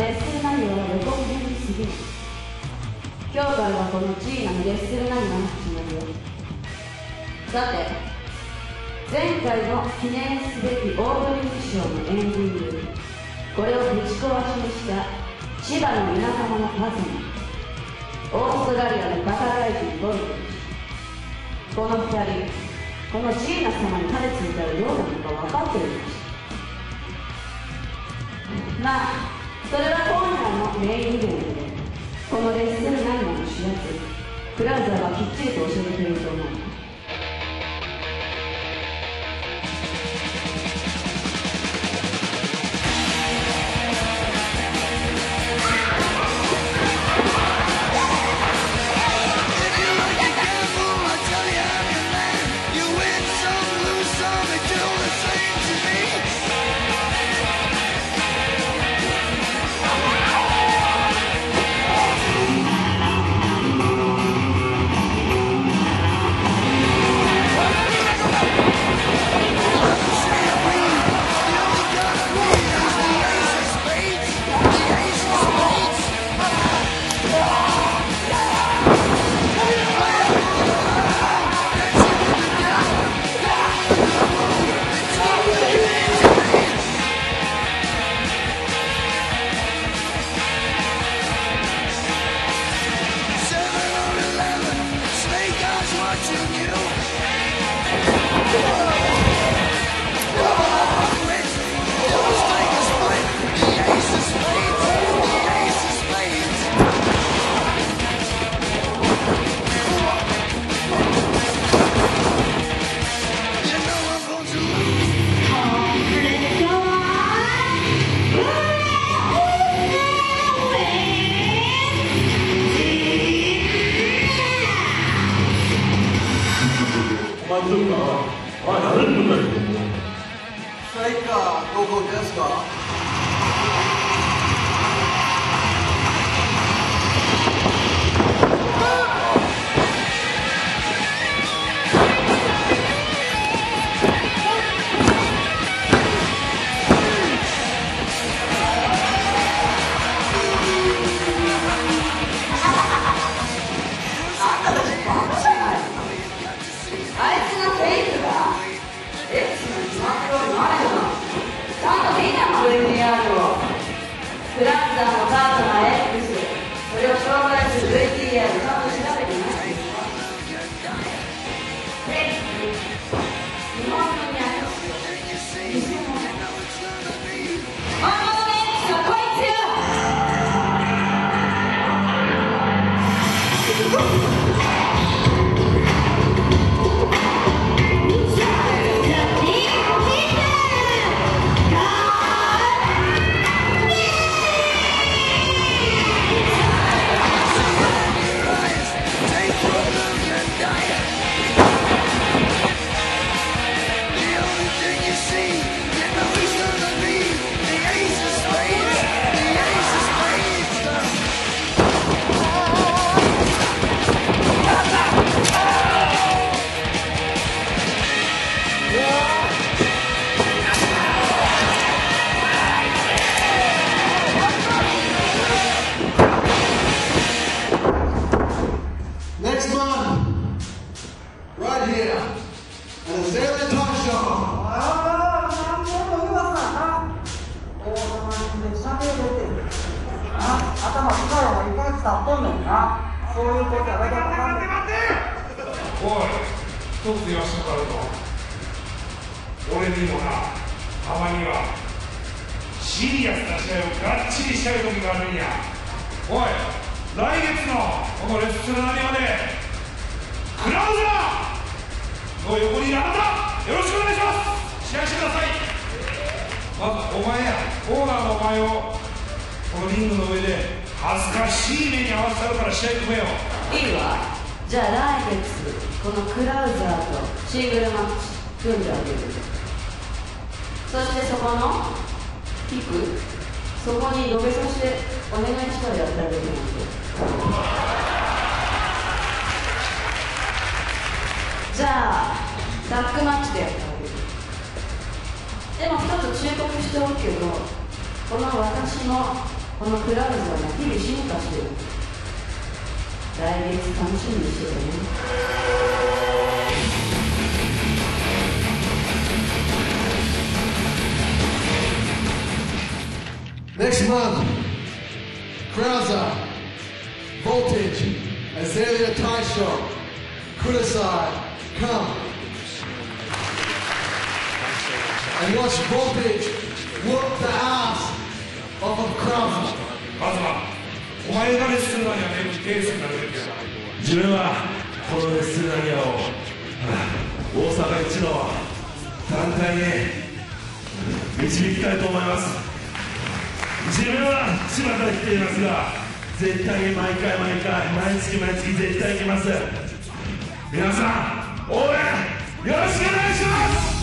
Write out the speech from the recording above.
レッスル内容は横切りに過ぎる今日からはこのジーナのレッスル内容の始まりよさて前回の記念すべきオープニングショーのエンディングこれをぶち壊しにした千葉の田舎者パズマオーストラリアのバカ大臣ボルトこの二人このジーナ様に種ついたらどうなのか分かってるんです。まあそれは今回のメインイベントでこのレッスン内容の主役クラウザーはきっちりと教えてくれると思う。最下ど。こですか？かになそういうことやだけわかんねおい、一つ言わせてもらうと、俺にもな、たまには、シリアスな試合をがっちりしたい時があるんや。おい、来月のこのレッスルナニワで、クラウザーの横にいるあなた、よろしくお願いします試合してくださいまずお前や、オーナーのお前を、このリングの上で、恥ずかしい目に遭わせたから試合組めよ。いいわ。じゃあ来月このクラウザーとシングルマッチ組んであげる。そしてそこのピクそこに土下座してお願いしたらやってあげるなんてじゃあタッグマッチで。やってあげるでも一つ忠告しておくけどこの私のこのクラウズはね日々進化してる来月楽しみにしててね Next month, Krauser, Voltage, Azalea Taisho, Kudasai, come. And watch Voltage whoop the ass off of Krauser. まずはお前がレッスルマニアでエースになるべきだ自分はこのレッスラニアをは大阪一の団体に導きたいと思います自分は千葉から来ていますが絶対に毎回毎回毎月毎月絶対行きます皆さん応援よろしくお願いします